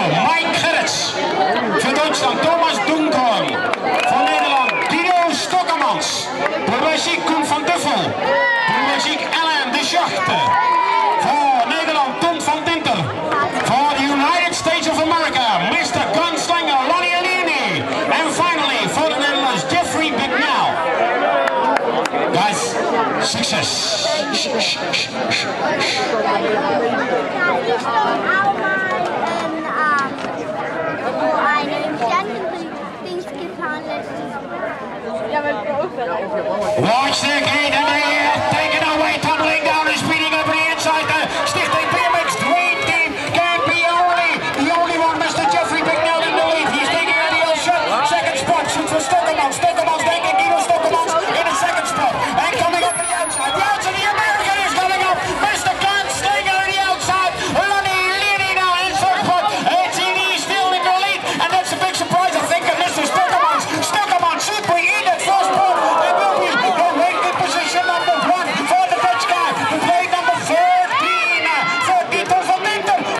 Mike Gerrits. Voor Duitsland Thomas Dunkorn. Voor Nederland Guido Stokkermans. Voor muziek Koen van Duffel. Voor muziek Ellen de Schachte. Voor Nederland Tom van Dinter. For the United States of America, Mr. Gunslinger Ronnie Alini. And finally, for the Netherlands, Jeffrey Bignell. Guys, success. Watch the gate